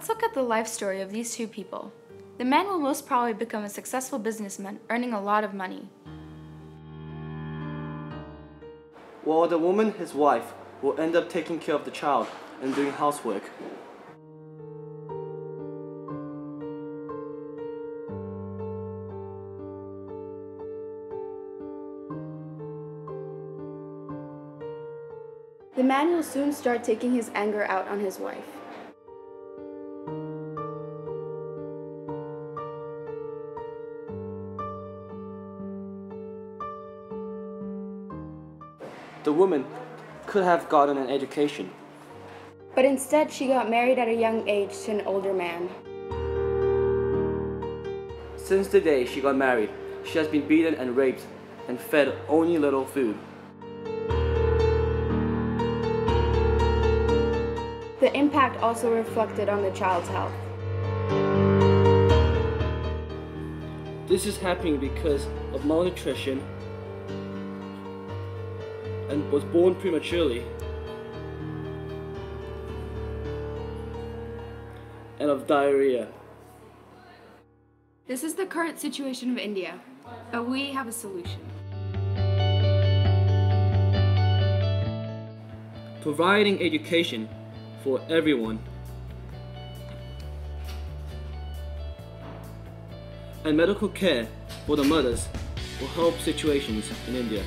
Let's look at the life story of these two people. The man will most probably become a successful businessman, earning a lot of money. While the woman, his wife, will end up taking care of the child and doing housework. The man will soon start taking his anger out on his wife. The woman could have gotten an education. But instead, she got married at a young age to an older man. Since the day she got married, she has been beaten and raped and fed only little food. The impact also reflected on the child's health. This is happening because of malnutrition and was born prematurely and of diarrhea. This is the current situation of India, but we have a solution. Providing education for everyone and medical care for the mothers will help situations in India.